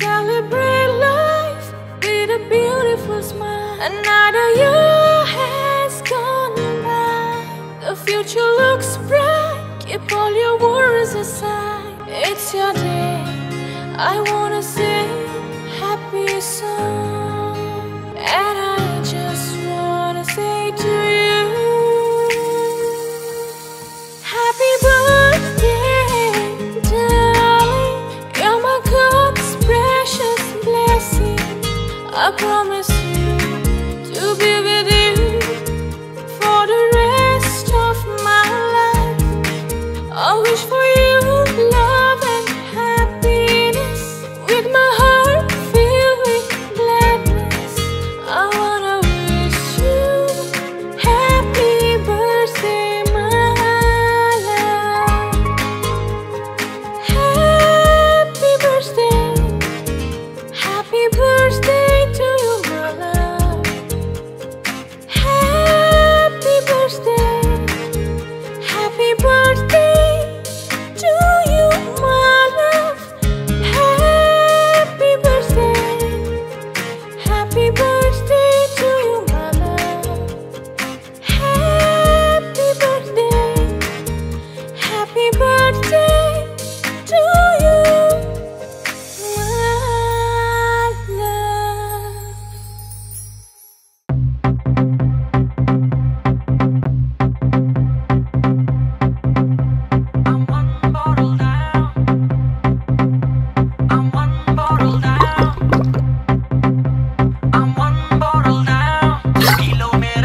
celebrate life with a beautiful smile. Another year has gone by. The future looks bright. Keep all your promise you to be with you.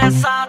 esa